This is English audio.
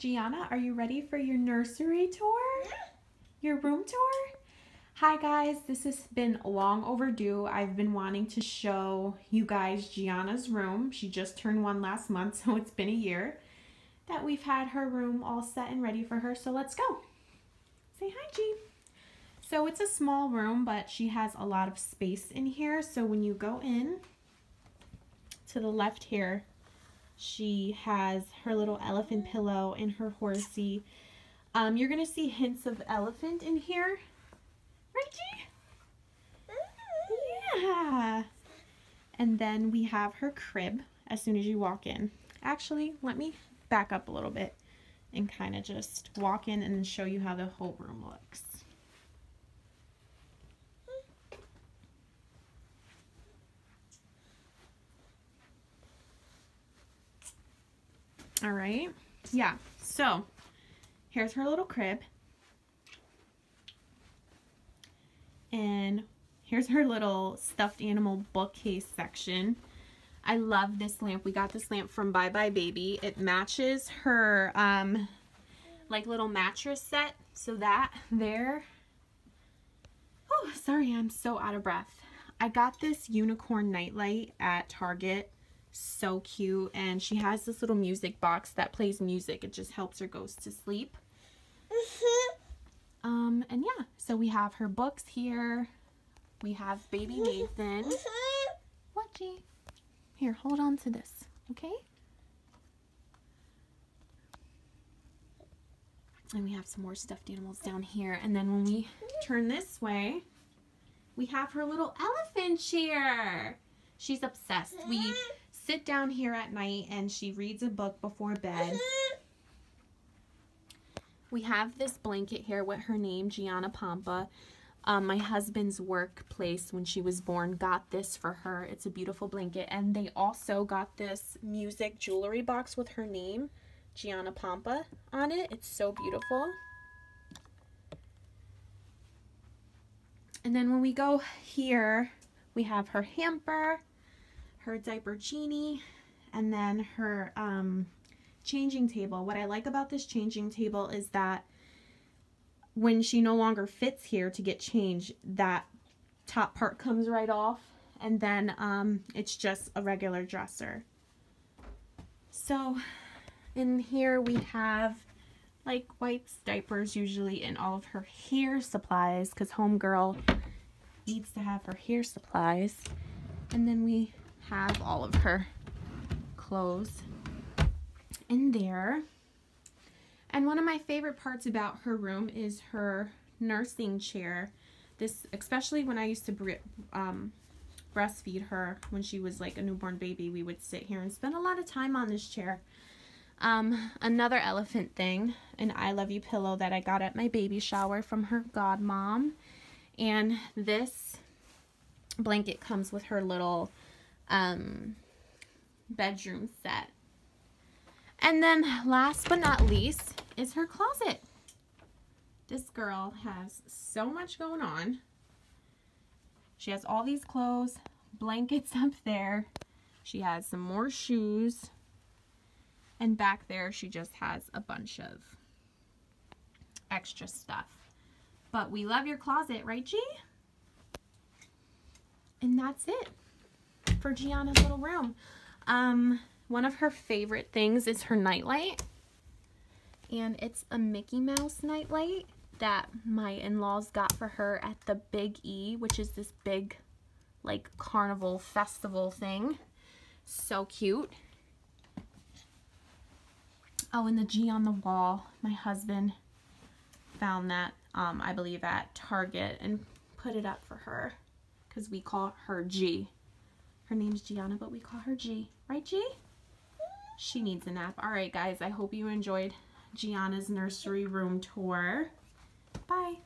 Gianna, are you ready for your nursery tour? Your room tour? Hi guys, this has been long overdue. I've been wanting to show you guys Gianna's room. She just turned one last month, so it's been a year that we've had her room all set and ready for her. So let's go. Say hi, G. So it's a small room, but she has a lot of space in here. So when you go in to the left here, she has her little elephant pillow and her horsey. Um, you're going to see hints of elephant in here. Right? Yeah. And then we have her crib as soon as you walk in. Actually, let me back up a little bit and kind of just walk in and show you how the whole room looks. All right. Yeah. So here's her little crib. And here's her little stuffed animal bookcase section. I love this lamp. We got this lamp from buybuy BABY. It matches her um like little mattress set. So that there. Oh, sorry, I'm so out of breath. I got this unicorn nightlight at Target so cute and she has this little music box that plays music. It just helps her go to sleep. Mm-hmm. um and yeah so we have her books here. We have baby mm-hmm. nathan. Mm-hmm. what here hold on to this okay? And we have some more stuffed animals down here. And then when we turn this way we have her little elephant chair. She's obsessed. We sit down here at night and she reads a book before bed. We have this blanket here with her name, Gianna Pompa. Um, my husband's workplace when she was born got this for her. It's a beautiful blanket. And they also got this music jewelry box with her name, Gianna Pompa, on it. It's so beautiful. And then when we go here, we have her hamper her diaper genie, and then her um, changing table. What I like about this changing table is that when she no longer fits here to get changed, that top part comes right off, and then um, it's just a regular dresser. So in here we have like wipes, diapers usually, and all of her hair supplies because homegirl needs to have her hair supplies. And then we have all of her clothes in there. And one of my favorite parts about her room is her nursing chair. This, especially when I used to um, breastfeed her when she was like a newborn baby, we would sit here and spend a lot of time on this chair. Um, another elephant thing, an I Love You pillow that I got at my baby shower from her godmom. And this blanket comes with her little um, bedroom set. And then last but not least is her closet. This girl has so much going on. She has all these clothes, blankets up there. She has some more shoes. And back there she just has a bunch of extra stuff. But we love your closet, right G? And that's it for Gianna's little room. Um, one of her favorite things is her nightlight. And it's a Mickey Mouse nightlight that my in-laws got for her at the Big E, which is this big, like, carnival festival thing. So cute. Oh, and the G on the wall. My husband found that, um, I believe, at Target and put it up for her because we call her G. Her name's Gianna, but we call her G. Right, G? She needs a nap. All right, guys, I hope you enjoyed Gianna's nursery room tour. Bye.